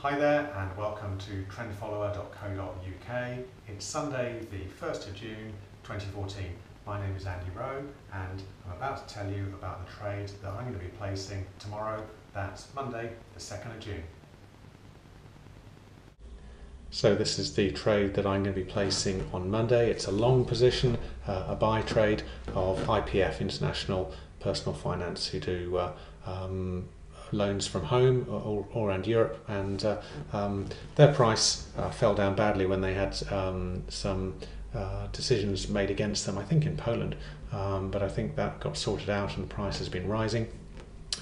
Hi there and welcome to trendfollower.co.uk. It's Sunday the 1st of June 2014. My name is Andy Rowe and I'm about to tell you about the trade that I'm going to be placing tomorrow. That's Monday the 2nd of June. So this is the trade that I'm going to be placing on Monday. It's a long position, uh, a buy trade of IPF International Personal Finance who do uh, um, loans from home all, all around Europe, and uh, um, their price uh, fell down badly when they had um, some uh, decisions made against them, I think in Poland, um, but I think that got sorted out and the price has been rising.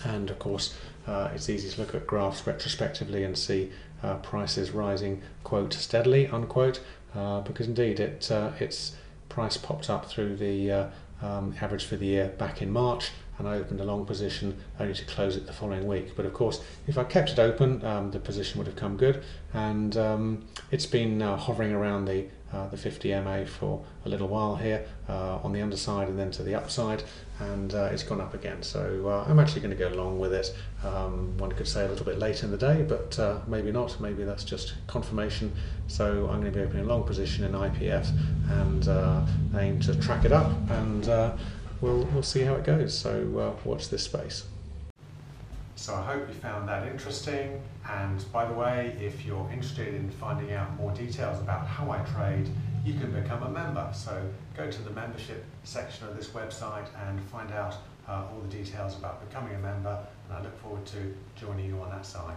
And of course, uh, it's easy to look at graphs retrospectively and see uh, prices rising, quote, steadily, unquote, uh, because indeed it, its price popped up through the um, average for the year back in March and I opened a long position only to close it the following week. But of course, if I kept it open, um, the position would have come good, and um, it's been uh, hovering around the uh, the 50 MA for a little while here uh, on the underside and then to the upside, and uh, it's gone up again. So uh, I'm actually going to go along with it. Um, one could say a little bit late in the day, but uh, maybe not. Maybe that's just confirmation. So I'm going to be opening a long position in IPF and aim to track it up and we'll, we'll see how it goes. So uh, watch this space. So I hope you found that interesting. And by the way, if you're interested in finding out more details about how I trade, you can become a member. So go to the membership section of this website and find out uh, all the details about becoming a member. And I look forward to joining you on that side.